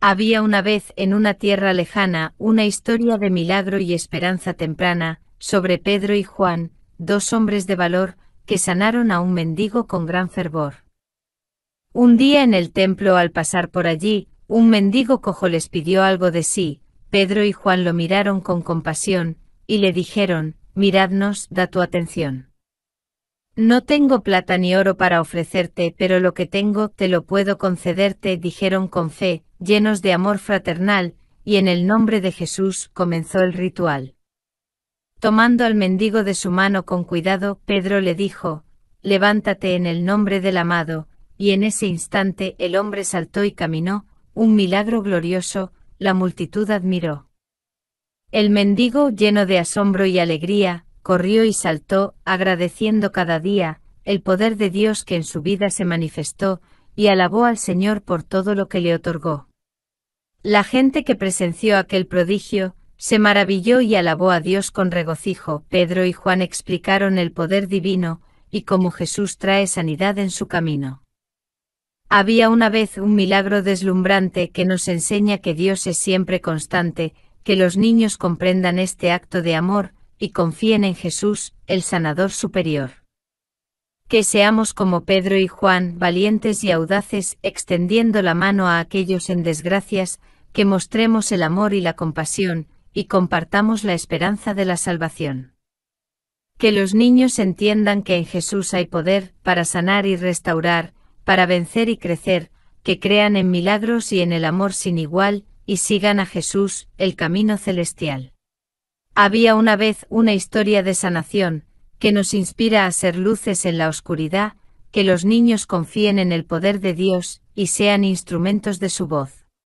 Había una vez en una tierra lejana una historia de milagro y esperanza temprana, sobre Pedro y Juan, dos hombres de valor, que sanaron a un mendigo con gran fervor. Un día en el templo al pasar por allí, un mendigo cojo les pidió algo de sí, Pedro y Juan lo miraron con compasión, y le dijeron, miradnos, da tu atención. No tengo plata ni oro para ofrecerte, pero lo que tengo te lo puedo concederte, dijeron con fe, llenos de amor fraternal, y en el nombre de Jesús comenzó el ritual. Tomando al mendigo de su mano con cuidado, Pedro le dijo, Levántate en el nombre del amado, y en ese instante el hombre saltó y caminó, un milagro glorioso, la multitud admiró. El mendigo, lleno de asombro y alegría, corrió y saltó, agradeciendo cada día, el poder de Dios que en su vida se manifestó, y alabó al Señor por todo lo que le otorgó. La gente que presenció aquel prodigio, se maravilló y alabó a Dios con regocijo. Pedro y Juan explicaron el poder divino, y cómo Jesús trae sanidad en su camino. Había una vez un milagro deslumbrante que nos enseña que Dios es siempre constante, que los niños comprendan este acto de amor, y confíen en Jesús, el sanador superior. Que seamos como Pedro y Juan, valientes y audaces, extendiendo la mano a aquellos en desgracias, que mostremos el amor y la compasión, y compartamos la esperanza de la salvación. Que los niños entiendan que en Jesús hay poder, para sanar y restaurar, para vencer y crecer, que crean en milagros y en el amor sin igual, y sigan a Jesús, el camino celestial. Había una vez una historia de sanación, que nos inspira a ser luces en la oscuridad, que los niños confíen en el poder de Dios, y sean instrumentos de su voz.